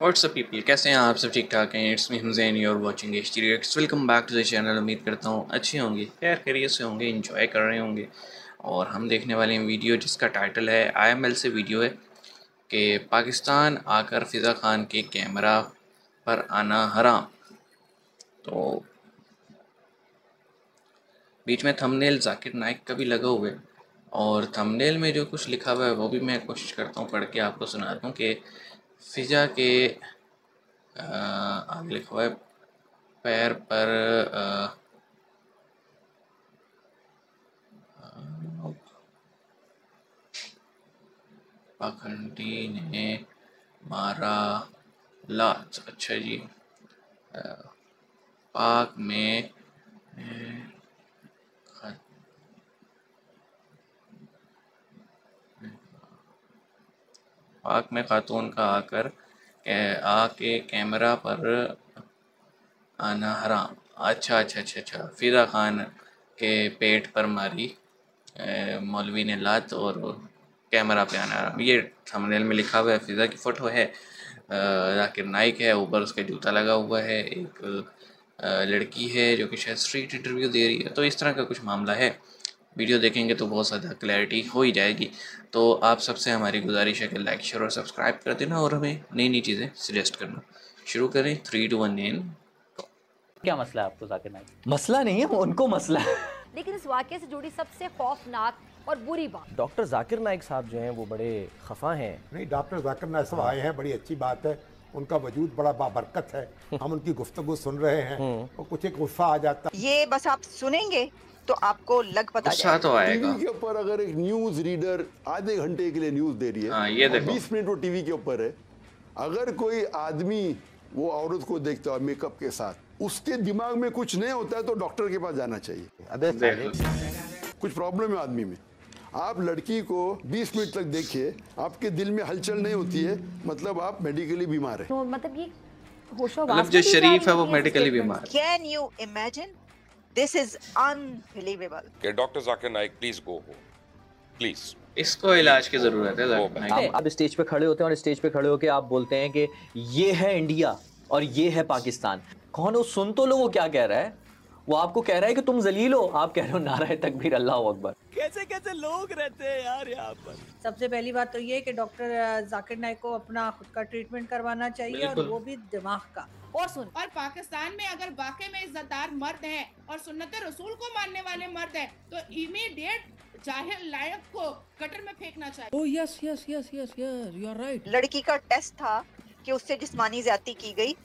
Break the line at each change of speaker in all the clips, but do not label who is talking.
WhatsApp people कैसे हैं आप? सब ठीक ठाक हैं it's me Hamjain you're watching H D welcome back to the channel उम्मीद करता हूँ अच्छे होंगे खैर खैरियत से होंगे इंजॉय कर रहे होंगे। और हम देखने वाले हैं वीडियो जिसका टाइटल है आईएमएल से वीडियो है कि पाकिस्तान आकर फ़िज़ा खान के कैमरा पर आना हराम। तो बीच में थंबनेल जाकिर नाइक का भी लगा हुआ है। और थंबनेल में जो कुछ लिखा हुआ है वो भी मैं कोशिश करता हूँ पढ़ के आपको सुनाता हूँ कि फ़िज़ा के आगे लिखा हुआ है पैर पर पाखंडी ने मारा लात। अच्छा जी आ, पाक में पाक में खातून का आकर आके कैमरा पर आना हराम। अच्छा अच्छा अच्छा अच्छा। फ़िदा खान के पेट पर मारी मौलवी ने लात और कैमरा पे आना हराम। ये थंबनेल में लिखा हुआ है फ़िज़ा की फ़ोटो है। जाकिर नाइक है, ऊपर उसका जूता लगा हुआ है। एक लड़की है जो कि शायद स्ट्रीट इंटरव्यू दे रही है। तो इस तरह का कुछ मामला है। वीडियो देखेंगे तो बहुत ज़्यादा क्लैरिटी हो ही जाएगी। तो आप सबसे हमारी गुजारिश है कि लाइक शेयर और सब्सक्राइब कर देना और हमें नई नई चीज़ें सजेस्ट करना। शुरू करें थ्री टू वन एन
क्या मसला है आपको जाकिर नाइक
मसला नहीं है उनको मसला है।
लेकिन इस वाक्य से जुड़ी सबसे खौफनाक और बुरी बात।
डॉक्टर जाकिर नाइक साहब जो हैं वो बड़े खफा हैं।
नहीं डॉक्टर जाकिर नाइक साहब आए हैं बड़ी अच्छी बात है। उनका वजूद बड़ा बाबरकत है। हम उनकी गुफ्तगु सुन रहे हैं और कुछ एक गुस्सा आ जाता।
ये बस आप सुनेंगे तो आपको लग पता
गुस्सा तो आएगा।
टीवी के ऊपर अगर एक न्यूज़ रीडर आधे घंटे के लिए न्यूज़ दे रही है
हाँ, ये देखो।
बीस मिनट वो टीवी के ऊपर है अगर कोई आदमी वो औरत को देखता है मेकअप के साथ उसके दिमाग में कुछ नहीं होता है तो डॉक्टर के पास जाना चाहिए।
अबे
कुछ प्रॉब्लम है आदमी में। आप लड़की को 20 मिनट तक देखिए आपके दिल में हलचल नहीं होती है मतलब आप मेडिकली बीमार है।
तो मतलब ये होशो
मतलब जो शरीफ है वो मेडिकली बीमार
can you imagine this is unbelievable
कि doctor Zakir Naik please go हो प्लीज़
इसको इलाज की ज़रूरत है जाकिर नाइक
आप आप स्टेज पे खड़े होते हैं और स्टेज पे खड़े होकर आप बोलते हैं कि ये है इंडिया और ये है पाकिस्तान। कौन वो सुन तो लो वो क्या कह रहा है। वो आपको कह रहा है कि तुम जलील हो। आप कह रहे हो नारा तकबीर अल्लाह अकबर।
कैसे कैसे लोग रहते हैं यार यहाँ पर?
सबसे पहली बात तो ये कि डॉक्टर जाकिर नाइक को अपना खुद का ट्रीटमेंट करवाना चाहिए और वो भी दिमाग का।
और सुन।
और पाकिस्तान में अगर वाकई में इज्जतदार मर्द है और सुन्नत रसूल को मानने वाले मर्द है तो इमीडिएट ज़ाहिर लायक को कटर में फेंकना चाहिए।
ओह yes yes yes yes yes you are right
लड़की का टेस्ट था कि उससे जिस्मानी ज़्यादा की गई।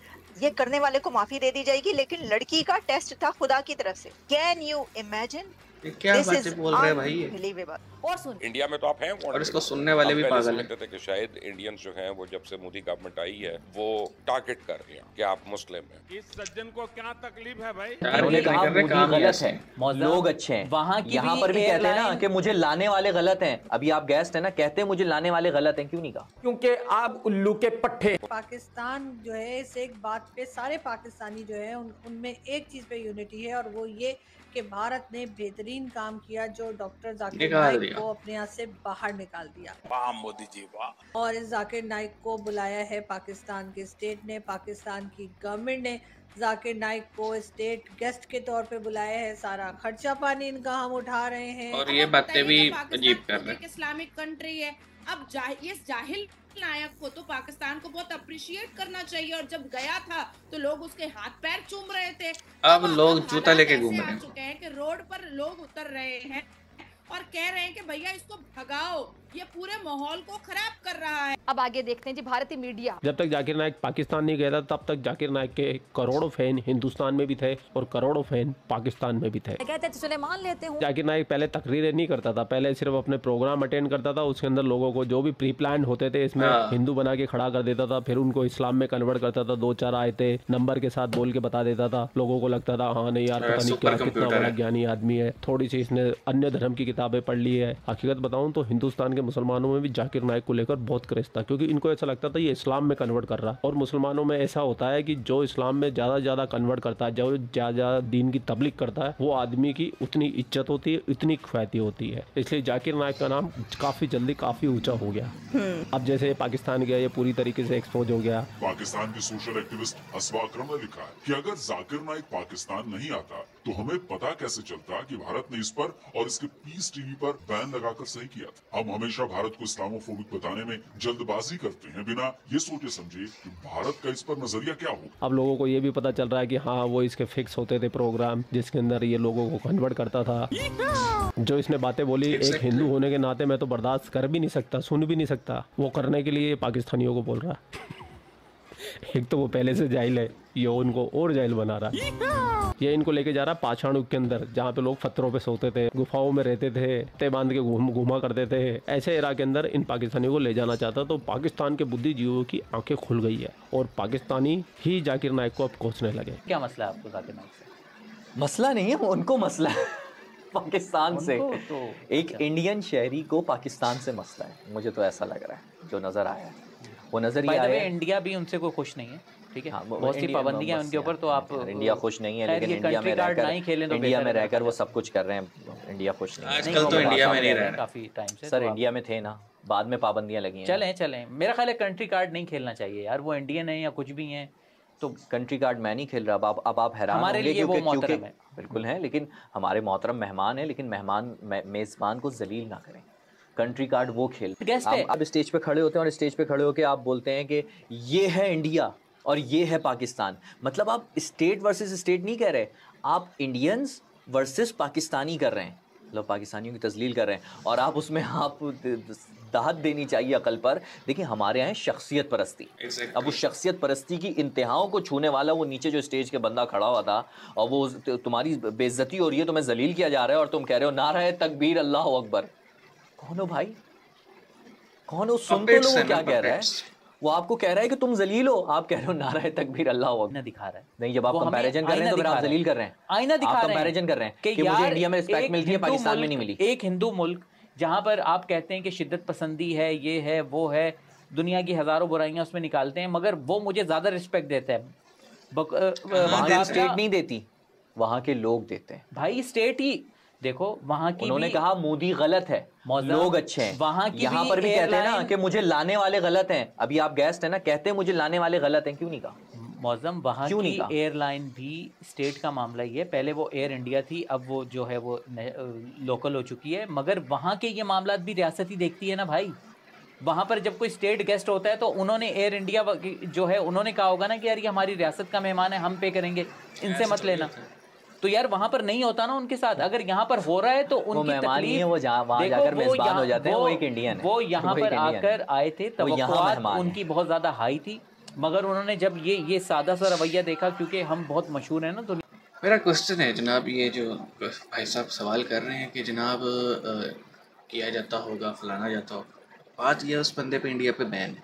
ये करने वाले को माफ़ी दे दी जाएगी लेकिन लड़की का टेस्ट था खुदा की तरफ़ से। कैन यू इमेजिन
ये क्या बातें बोल रहे हैं भाई?
और सुन।
इंडिया में तो आप हैं
और इसको सुनने वाले भी पागल हैं।
थे कि शायद इंडियंस जो हैं वो जब से मोदी गवर्नमेंट आई है वो टारगेट कर रहे हैं कि आप मुस्लिम हैं।
इस सज्जन को क्या तकलीफ़ है भाई?
उन्होंने कहा मोदी गलत है। लोग अच्छे हैं।
वहाँ की
यहाँ पर भी कहते हैं ना कि मुझे लाने वाले गलत हैं। अभी आप गेस्ट हैं ना कहते हैं मुझे लाने वाले गलत हैं क्यों नहीं कहा?
क्योंकि आप उल्लू के पट्टे।
पाकिस्तान जो है इस एक बात पे सारे पाकिस्तानी जो है उन उनमें एक चीज़ पे यूनिटी है और वो ये कि भारत ने बेहतरीन काम किया जो डॉक्टर जाकिर नाइक को अपने यहाँ से बाहर निकाल दिया।
वाह मोदी जी वाह।
और इस जाकिर नाइक को बुलाया है पाकिस्तान के स्टेट ने। पाकिस्तान की गवर्नमेंट ने जाकिर नाइक को स्टेट गेस्ट के तौर पे बुलाया है। सारा खर्चा पानी इनका हम उठा रहे हैं।
और ये बातें भी अजीब कर रहे
एक इस्लामिक कंट्री है। अब जाहि- ये जाहिल नायक को तो पाकिस्तान को बहुत अप्रिशिएट करना चाहिए और जब गया था तो लोग उसके हाथ पैर चूम रहे थे
अब लोग जूता लेके घूम रहे हैं।
चुके हैं कि रोड पर लोग उतर रहे हैं और कह रहे हैं कि भैया इसको भगाओ ये पूरे माहौल को खराब कर रहा है।
अब आगे देखते हैं जी भारतीय मीडिया।
जब तक जाकिर नायक पाकिस्तान नहीं गया था तब तक जाकिर नाइक के करोड़ों फ़ैन हिंदुस्तान में भी थे और करोड़ों फ़ैन पाकिस्तान में भी थे।
कहते हैं चले मान लेते हूँ।
जाकिर नाइक पहले तकरीरें नहीं करता था पहले सिर्फ़ अपने प्रोग्राम अटेंड करता था उसके अंदर लोगों को जो भी प्री प्लान होते थे इसमें
हाँ।
हिंदू बना के खड़ा कर देता था फिर उनको इस्लाम में कन्वर्ट करता था दो चार आयते नंबर के साथ बोल के बता देता था। लोगों को लगता था हाँ नहीं यार
हाँ,
पता नहीं क्या कितना बड़ा ज्ञानी आदमी है। थोड़ी सी इसने अन्य धर्म की किताबें पढ़ ली है। हकीकत बताऊँ तो हिंदुस्तान के मुसलमानों में भी जाकिर नाइक को लेकर बहुत क्रेज था क्योंकि इनको ऐसा लगता था ये इस्लाम में कन्वर्ट कर रहा। है और मुसलमानों में ऐसा होता है कि जो इस्लाम में ज़्यादा ज़्यादा कन्वर्ट करता है जो ज़्यादा दीन की तबलीग करता है वो आदमी की उतनी इज़्ज़त होती है इतनी ख्याति होती है। इसलिए जाकिर नाइक का नाम काफ़ी जल्दी काफ़ी ऊँचा हो गया। अब जैसे पाकिस्तान गया ये पूरी तरीके से एक्सपोज हो गया।
पाकिस्तान के सोशल एक्टिविस्ट हसवा अकरम ने लिखा है कि अगर जाकिर नाइक पाकिस्तान नहीं आता तो हमें पता कैसे चलता कि भारत ने इस पर और इसके पीस टीवी पर बैन लगाकर सही किया था। हम हमेशा भारत को इस्लामोफोबिक बताने में जल्दबाजी करते हैं बिना ये सोचे समझे कि भारत का इस पर नज़रिया क्या होगा
अब लोगों को ये भी पता चल रहा है कि हाँ वो इसके फिक्स होते थे प्रोग्राम जिसके अंदर ये लोगों को कन्वर्ट करता था। जो इसने बातें बोली exactly. एक हिंदू होने के नाते मैं तो बर्दाश्त कर भी नहीं सकता सुन भी नहीं सकता। वो करने के लिए पाकिस्तानियों को बोल रहा। है एक तो वो पहले से जाहिल है ये उनको और जाहिल बना रहा। है ये इनको लेके जा रहा है पाछाणु के अंदर जहाँ पे लोग पत्थरों पे सोते थे गुफाओं में रहते थे ते बाँध के घूम घूमा करते थे। ऐसे इरा के अंदर इन पाकिस्तानियों को ले जाना चाहता तो पाकिस्तान के बुद्धिजीवियों की आँखें खुल गई है और पाकिस्तानी ही जाकिर नायक को अब कोसने लगे।
क्या मसला है आपको जाकिर नाइक से?
मसला नहीं है उनको मसला है पाकिस्तान से।
तो
एक इंडियन शहरी को पाकिस्तान से मसला है मुझे तो ऐसा लग रहा है जो नज़र आया है। वो नज़र ये आया
इंडिया भी उनसे कोई खुश नहीं है। ठीक है?
हाँ,
बहुत सी पाबंदियाँ उनके ऊपर तो आप
इंडिया खुश नहीं है लेकिन इंडिया में रहकर
नहीं खेलें तो
इंडिया में रहकर वो सब कुछ कर रहे हैं। इंडिया खुश नहीं है।
आजकल तो इंडिया में नहीं रह रहे
काफ़ी टाइम से
सर
तो
इंडिया में थे ना बाद में पाबंदियाँ लगी हैं।
चलें चलें। मेरा ख्याल है कंट्री कार्ड नहीं खेलना चाहिए यार वो इंडियन है या कुछ भी हैं तो
कंट्री कार्ड मैं नहीं खेल रहा अब आप अब आप हैरान
हमारे लिए वो मोहतरम है।
बिल्कुल है लेकिन हमारे मोहतरम मेहमान है लेकिन मेहमान मेजबान को जलील ना करें। कंट्री कार्ड वो खेल।
है।
आप स्टेज पे खड़े होते हैं और स्टेज पे खड़े होकर आप बोलते हैं कि ये है इंडिया और ये है पाकिस्तान। मतलब आप स्टेट वर्सेस स्टेट नहीं कह रहे आप इंडियंस वर्सेस पाकिस्तानी कर रहे हैं। मतलब पाकिस्तानियों की तजलील कर रहे हैं और आप उसमें आप दाहत देनी चाहिए अकल पर। देखिए हमारे यहाँ शख्सियत परस्ती। अब उस शख्सियत परस्ती की इंतहाओं को छूने वाला वो नीचे जो स्टेज के बंदा खड़ा हुआ था और वो तुम्हारी बेइज्जती हो रही है तुम्हें जलील किया जा रहा है और तुम कह रहे हो ना रहे तकबीर अल्लाह अकबर। कौन हो भाई? कौन हो? सुन तो
Puppets
लो वो
ना,
क्या कह रहे है। वो आपको कह रहा है कि तुम जलील हो आप कह रहे हो नारा है तकबीर अल्लाह अकबर
आईना दिखा रहा है।
नहीं जब आप कंपैरिजन कर रहे हैं तो फिर आप जलील कर रहे हैं।
आईना दिखा रहे हैं
कंपैरिजन कर रहे हैं कि मुझे इंडिया में रिस्पेक्ट मिलती है पाकिस्तान में नहीं मिली।
एक हिंदू मुल्क जहाँ पर आप कहते हैं कि शिद्दत पसंदी है ये है वो है दुनिया की हज़ारों बुराइयाँ उसमें निकालते हैं मगर वो मुझे ज़्यादा रिस्पेक्ट देता है।
वहाँ स्टेट नहीं देती वहाँ के लोग देते हैं।
भाई स्टेट ही देखो वहाँ की
उन्होंने कहा मोदी गलत है। लोग अच्छे हैं।
वहाँ की
यहाँ पर भी कहते हैं ना कि मुझे लाने वाले गलत हैं। अभी आप गेस्ट हैं ना कहते हैं मुझे लाने वाले गलत हैं। क्यों नहीं कहा?
मौजम वहाँ
क्यों नहीं
की? एयरलाइन भी स्टेट का मामला ही है। पहले वो एयर इंडिया थी अब वो जो है वो लोकल हो चुकी है। मगर वहाँ के ये मामला भी रियासत ही देखती है ना भाई। वहाँ पर जब कोई स्टेट गेस्ट होता है तो उन्होंने एयर इंडिया जो है उन्होंने कहा होगा ना कि यार ये हमारी रियासत का मेहमान है हम पे करेंगे। इनसे मत लेना। तो यार वहाँ पर नहीं होता ना उनके साथ। अगर यहाँ पर हो रहा है तो उनकी
मेहमान है वो जहाँ जाकर मेजबान हो जाते हैं वो एक इंडियन है।
वो यहाँ पर आकर आए थे
है।
उनकी बहुत ज़्यादा हाई थी। मगर उन्होंने जब ये ये सादा सा रवैया देखा क्योंकि हम बहुत मशहूर हैं ना दुनिया
मेरा क्वेश्चन है जनाब ये जो भाई साहब सवाल कर रहे हैं कि जनाब किया जाता होगा फलाना जाता होगा। बात यह उस बंदे पे इंडिया पे बैन है।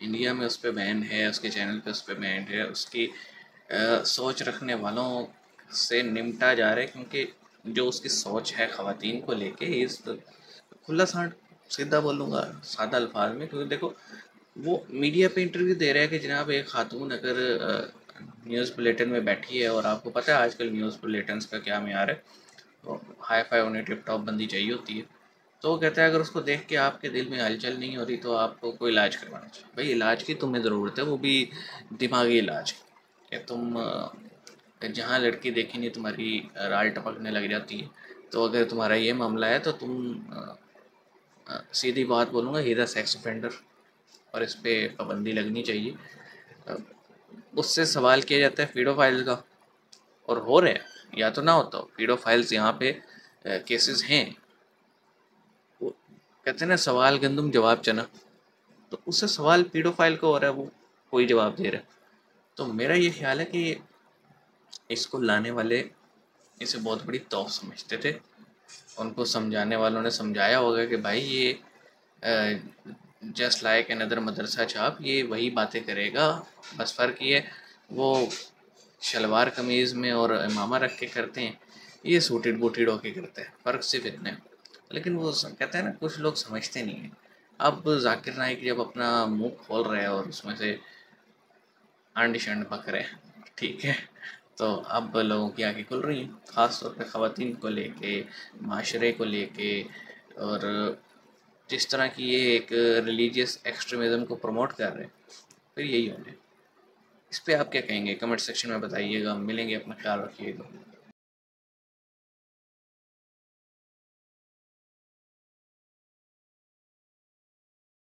इंडिया में उस पर बैन है उसके चैनल पे उस पर बैन है उसकी सोच रखने वालों से निमटा जा रहा है क्योंकि जो उसकी सोच है ख़वातीन को लेके, इस तो खुला सांड, सीधा बोलूँगा, सादा अल्फाज में, क्योंकि देखो, वो मीडिया पे इंटरव्यू दे रहा है कि जनाब एक खातून अगर न्यूज़ बुलेटिन में बैठी है और आपको पता है आजकल न्यूज़ बुलेटिन का क्या मैार है तो हाई फाई उन्हें टिप टॉप बंदी चाहिए होती है। तो वो कहता है, अगर उसको देख के आपके दिल में हलचल नहीं हो रही तो आपको कोई इलाज करवाना चाहिए। भाई, इलाज की तुम्हें ज़रूरत है, वो भी दिमागी इलाज कि तुम जहाँ लड़की देखी नहीं तुम्हारी राल टपकने लग जाती है तो अगर तुम्हारा ये मामला है तो तुम सीधी बात बोलूँगा ही सेक्स ऑफेंडर और इस पर पाबंदी लगनी चाहिए। उससे सवाल किया जाता है फीडो फ़ाइल का, और हो रहे हैं, या तो ना होता हो फीडो फाइल्स यहाँ पे केसेस हैं। वो कहते हैं ना, सवाल गंदम जवाब चना तो उससे सवाल पीडो फ़ाइल का हो रहा है, वो कोई जवाब दे रहा है। तो मेरा ये ख्याल है कि इसको लाने वाले इसे बहुत बड़ी तोफ समझते थे। उनको समझाने वालों ने समझाया होगा कि भाई ये जस्ट लाइक अनदर मदरसा छाप, ये वही बातें करेगा। बस फ़र्क ये वो शलवार कमीज़ में और इमामा रख के करते हैं, ये सूटेड बूटेड होके करते हैं, फ़र्क सिर्फ़ इतना है। लेकिन वो कहते हैं ना, कुछ लोग समझते नहीं हैं। अब जाकिर नाइक जब अपना मुँह खोल रहे हैं और उसमें से आंडी शंड पक रहे ठीक है। तो अब लोगों की आँखें खुल रही हैं ख़ास तौर पे ख़वातीन को लेके, माशरे को लेके, और जिस तरह की ये एक रिलीजियस एक्सट्रीमिज़म को प्रमोट कर रहे हैं, फिर यही होने। इस पर आप क्या कहेंगे? कमेंट सेक्शन में बताइएगा। मिलेंगे अपना ख्याल रखिएगा